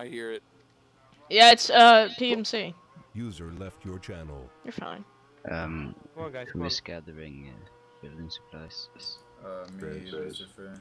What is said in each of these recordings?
I hear it. Yeah, it's uh PMC. User left your channel. You're fine. Um, Come on, guys. Come on. who's gathering uh, building supplies? Uh, me, Great. Lucifer.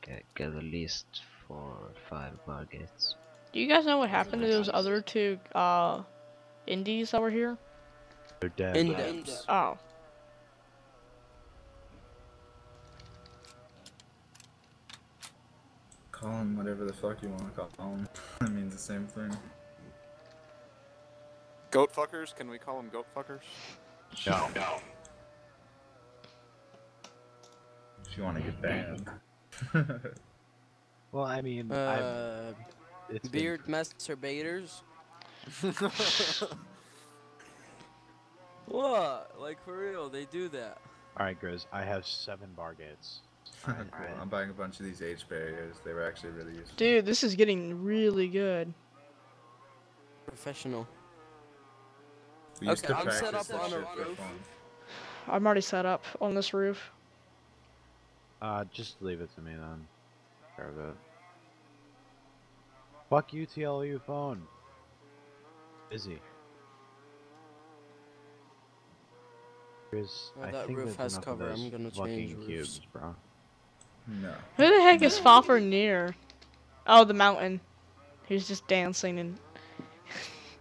Get, get at least four or five bar gates. Do you guys know what happened to those other two uh indies that were here? They're dead. Index. Oh. Call him whatever the fuck you want to call him. it means the same thing. Goat fuckers? Can we call them goat fuckers? No. If you want to get banned. Well, I mean, I've, Uh, it's been- beard masturbators. what? Like for real? They do that. All right, Grizz. I have seven bar gates. Cool. I'm buying a bunch of these H barriers. They were actually really useful. Dude, this is getting really good. Professional. We used Okay, to I'm set practice up on a shit roof. fun. I'm already set up on this roof. Uh, just leave it to me then. Care of it. Fuck you, TLU phone. Busy. Grizz, Well, I that think roof has cover, I'm gonna change roofs. cubes, bro. No. Who the heck is Foffer near? Oh, the mountain. He's just dancing and.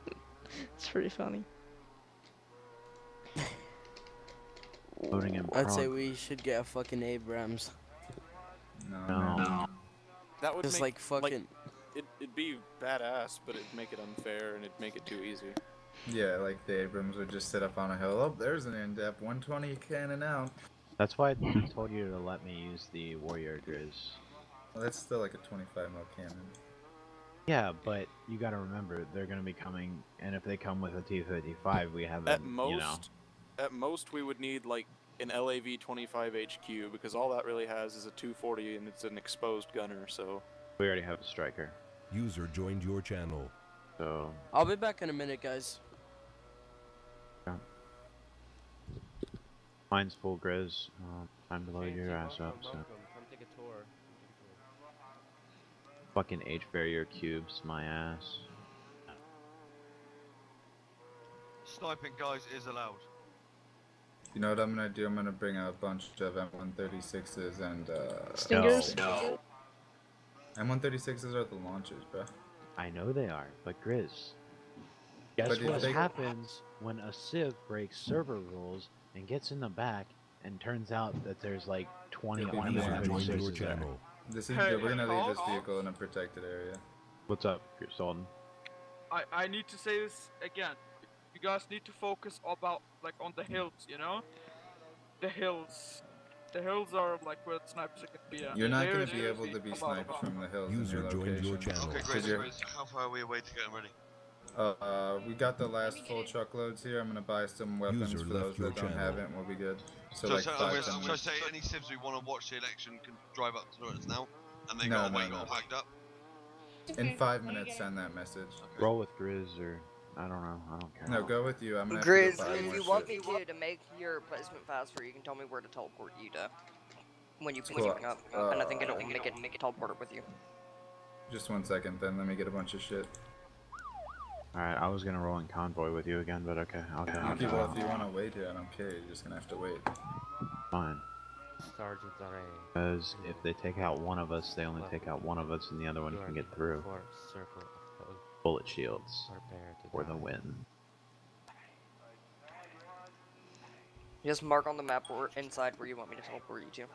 it's pretty funny. Loading in I'd say we should get a fucking Abrams. No. No. man. That would Just make, like fucking. it, it'd be badass, but it'd make it unfair and it'd make it too easy. Yeah, like the Abrams would just sit up on a hill. Oh, there's an in-depth 120 cannon out. That's why I told you to let me use the warrior Grizz. Well, that's still like a 25 mil cannon. Yeah, but you gotta remember they're gonna be coming, and if they come with a T-55, we have At them, most, you know. at most, we would need like an LAV 25 HQ because all that really has is a 240 and it's an exposed gunner. So We already have a Stryker, User joined your channel. so I'll be back in a minute, guys. Mine's full Grizz. Uh, time to load your ass up. So Come take a tour. fucking H barrier cubes, my ass. Sniping, guys, is allowed. You know what I'm gonna do? I'm gonna bring out a bunch of M136s and uh. Stingers? No. M136s are the launchers, bro. I know they are, but Grizz. Guess But what they- happens when a Civ breaks server rules and gets in the back and turns out that there's like 20 Yeah, but on you User Yeah, joined your 136s there. channel. This is Hey, good. We're gonna leave this vehicle in a protected area. What's up, Sultan? I, I need to say this again. You guys need to focus about like on the hills, you know? The hills. The hills are like where the snipers are gonna be at. You're not There gonna be able to be about- sniped uh, from the hills in User your joined your channel. Okay, 'Cause great, you're- How far are we away to get them ready? Uh, we got the last full truckloads here. I'm gonna buy some weapons User for those your that don't channel. have it, and we'll be good. So, So, like so, five, I'm ten gonna, so say any civs who want to watch the election can drive up to us now, and they No, gotta no, wait no. all packed up. In five minutes, send that message. Roll with Grizz or I don't know. I don't care. No, go with you. I'm gonna have Grizz, to go if you want shit. me to, to make your placement faster, you can tell me where to teleport you to. When you pick Cool. something up, and I think Uh, it'll make it make it teleport with you. Just one second, then let me get a bunch of shit. Alright, I was gonna roll in convoy with you again, but okay, I'll go. Okay, well, if you uh, want to wait here, I don't care. You're just gonna have to wait. Fine. Sergeant Array. Because if they take out one of us, they only take out one of us, and the other one can get through. circle of foes. Bullet shields Prepare to for the die. win. Just mark on the map or inside where you want me to teleport you to.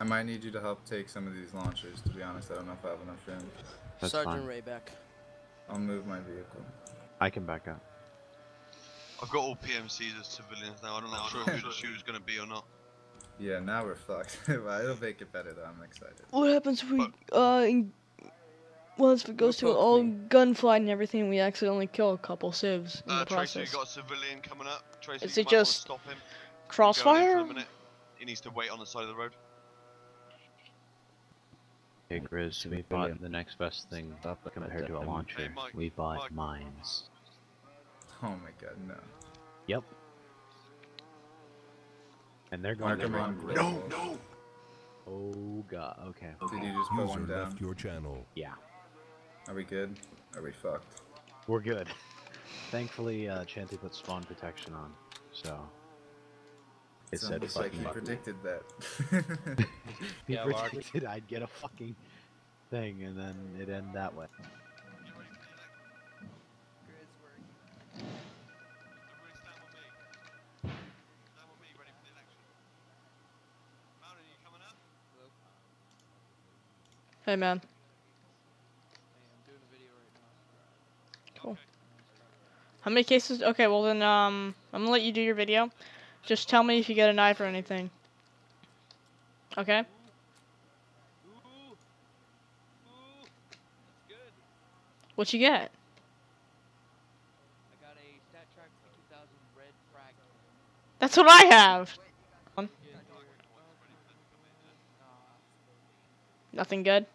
I might need you to help take some of these launchers. To be honest, I don't know if I have enough room. That's Sergeant fine. Ray back. I'll move my vehicle. I can back up. I've got all PMCs as civilians now. I don't know sure who the shooter's gonna be or not. Yeah, now we're fucked. Well, It'll make it better though. I'm excited. What happens if we, uh, in, well, if it goes to fuck all me. gunfight and everything, we accidentally kill a couple civs in Uh, the Tracy, you got a civilian coming up. Tracy, Is you it might wanna just stop him. Go in for Crossfire? He needs to wait on the side of the road. Hey Grizz, we bought the next best thing compared to a launcher. Mike, We bought Mike. mines. Oh my god, no. Yep. And they're going Mark to him on run. no, no. Oh god. Okay. Did you just put one down? left your channel. Yeah. Are we good? Are we fucked? We're good. Thankfully, uh, Chanty put spawn protection on, so it It's said almost like fucking he button. predicted that. He Yeah, Lark. predicted I'd get a fucking thing, and then it end that way. Hey, man. Cool. How many cases? Okay, well then, um, I'm gonna let you do your video. Just tell me if you get a knife or anything. Okay? What you get? I got a StatTrak 2000 red frag. That's what I have. Nothing good.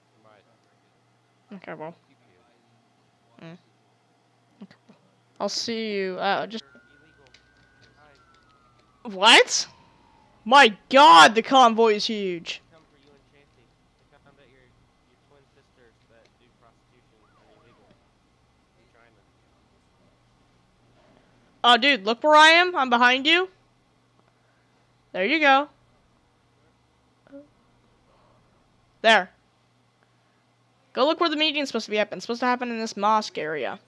Okay, well. Mm. I'll see you. Uh, just what? My God, the convoy is huge. Come for you and Chanty. I found out your your twin sisters that do prostitution are illegal in China. Oh, dude, look where I am. I'm behind you. There you go. There. Go look where the meeting's supposed to be happening. It's supposed to happen in this mosque area.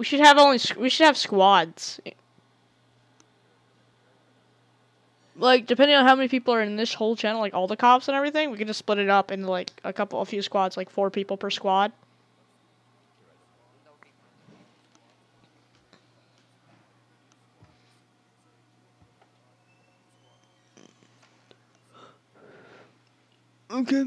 We should have only we should have squads. Like depending on how many people are in this whole channel, like all the cops and everything, we could just split it up into like a couple, a few squads, like four people per squad. Okay.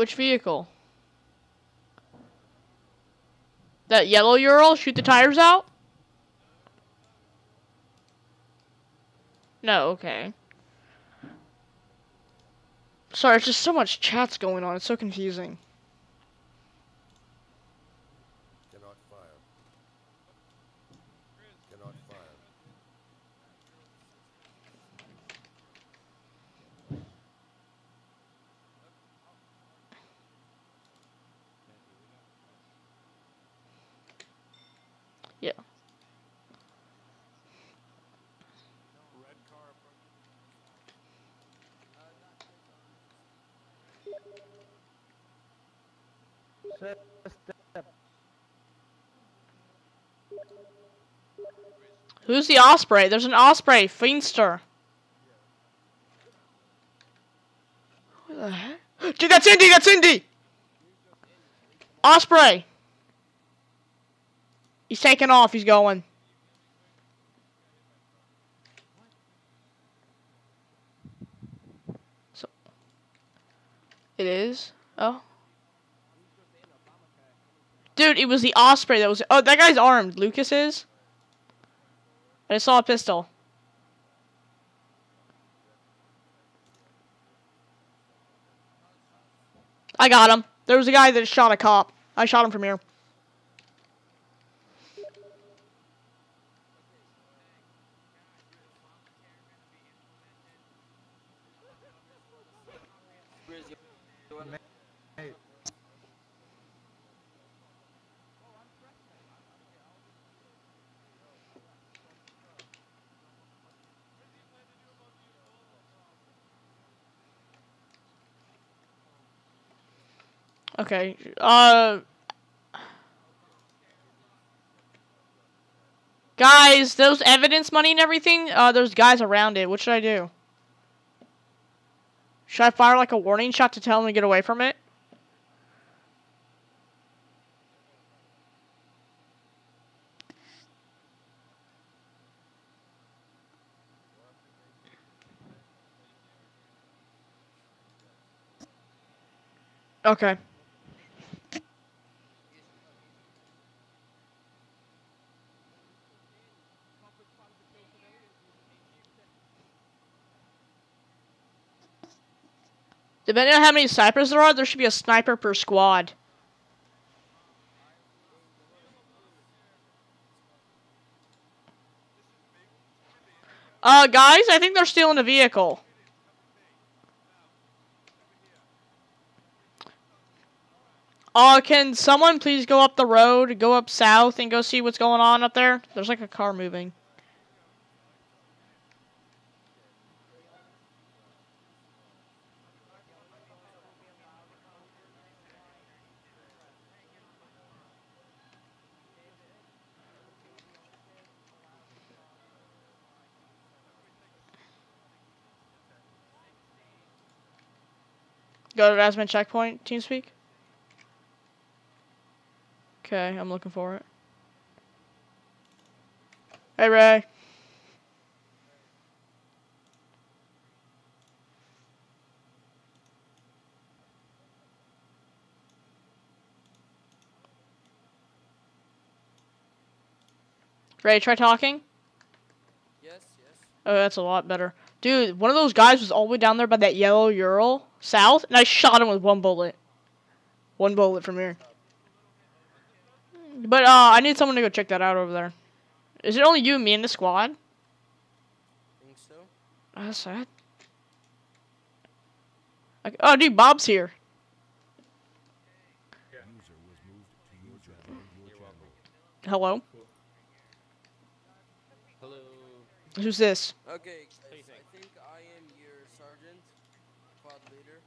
Which vehicle? That yellow Ural? Shoot the tires out? No, okay. Sorry, it's just so much chats going on. It's so confusing. Cannot fire. Cannot fire. Yeah. Who's the Osprey? There's an Osprey, Fiendster. Who the heck? Dude, that's Indy! That's Indy! Osprey. He's taking off. He's going. So it is. Oh. Dude, it was the Osprey that was. Oh, that guy's armed. Lucas is. I just saw a pistol. I got him. There was a guy that shot a cop. I shot him from here. Okay. Uh. Guys, those evidence money and everything, uh, there's guys around it. What should I do? Should I fire like a warning shot to tell them to get away from it? Okay. Depending on how many snipers there are, there should be a sniper per squad. Uh, guys, I think they're stealing a vehicle. Uh, can someone please go up the road, go up south, and go see what's going on up there? There's like a car moving. Go to Rasman checkpoint, TeamSpeak. Okay, I'm looking for it. Hey, Ray. Ray, try talking. Yes, yes. Oh, that's a lot better. Dude, one of those guys was all the way down there by that yellow Ural south, and I shot him with one bullet. One bullet from here. But uh, I need someone to go check that out over there. Is it only you and me in the squad? Think so? That's sad. Like, oh, dude, Bob's here. User was moved to your channel. Your channel. Hello. Hello. Who's this? Okay, do you guys, I think I am your sergeant, squad leader.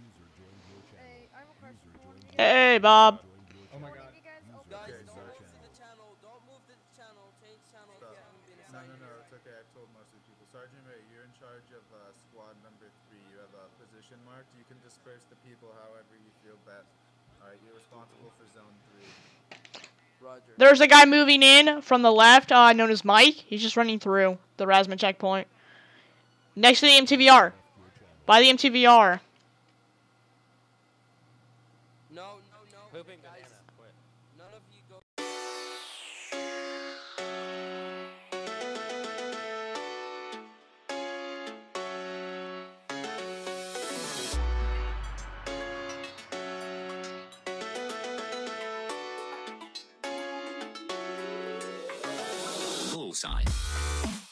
User joined your channel. Hey, I'm a crush User for joined Hey, Bob. Oh my god. Guys don't move to the channel. Don't move to the channel. Change channel No, no, no, it's okay. I've told most of the people. Sergeant Ray, you're in charge of uh, squad number three. You have a position marked. You can disperse the people however you feel best. Alright, you're responsible for zone three. Roger. There's a guy moving in from the left, uh, known as Mike. He's just running through the Rasman checkpoint. Next to the MTVR. By the MTVR. Bullseye.